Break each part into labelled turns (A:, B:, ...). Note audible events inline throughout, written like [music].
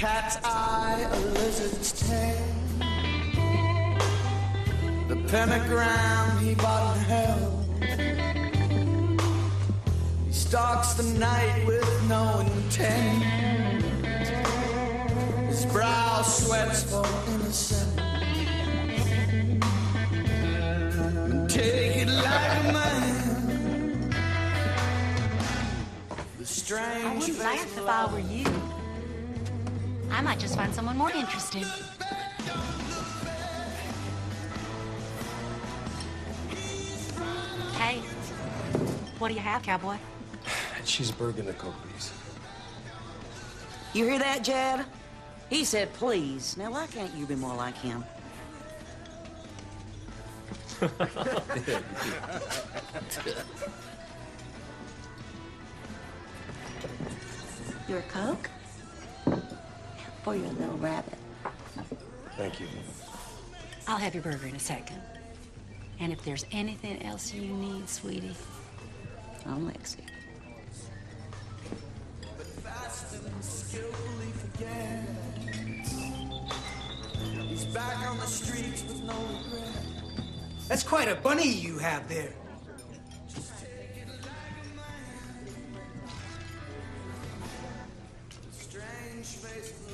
A: cat's eye, a lizard's tail. The pentagram he bought in hell. He stalks the night with no intent. His brow sweats for innocence. Take it like a man. The strange
B: I wouldn't laugh if I were you. I might just find someone more interesting. Hey, what do you have, cowboy?
C: Cheeseburger and a Coke, please.
D: You hear that, Jed? He said, please. Now, why can't you be more like him? [laughs] Your Coke? For your little rabbit.
C: Thank you.
B: I'll have your burger in a second. And if there's anything else you need, sweetie,
D: I'm Lexi.
A: fast and skillfully forget. He's back on the streets with no regret.
E: That's quite a bunny you have there.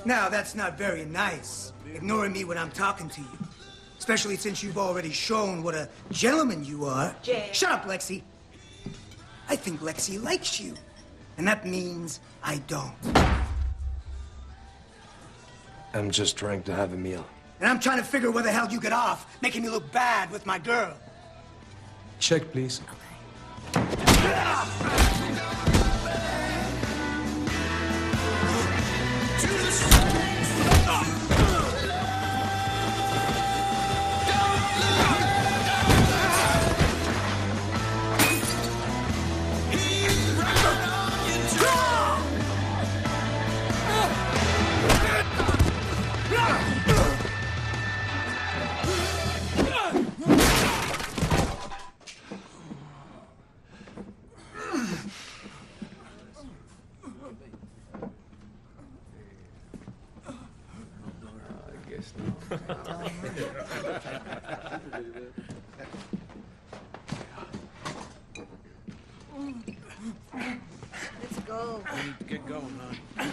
E: Now, that's not very nice, ignoring me when I'm talking to you. Especially since you've already shown what a gentleman you are.
D: Jed.
E: Shut up, Lexi. I think Lexi likes you. And that means I don't.
C: I'm just trying to have a meal.
E: And I'm trying to figure where the hell you get off, making me look bad with my girl.
C: Check, please. [laughs]
F: Let's go.
G: We need to Get going, huh?